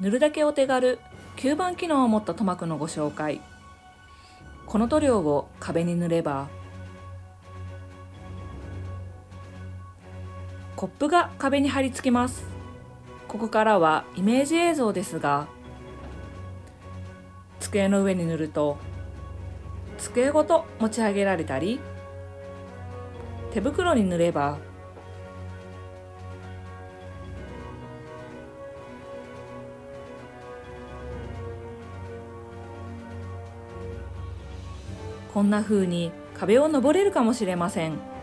塗るだけお手軽吸盤機能を持った塗膜のご紹介。この塗料を壁に塗ればコップが壁に貼り付きます。ここからはイメージ映像ですが机の上に塗ると机ごと持ち上げられたり手袋に塗ればこんな風に壁を登れるかもしれません。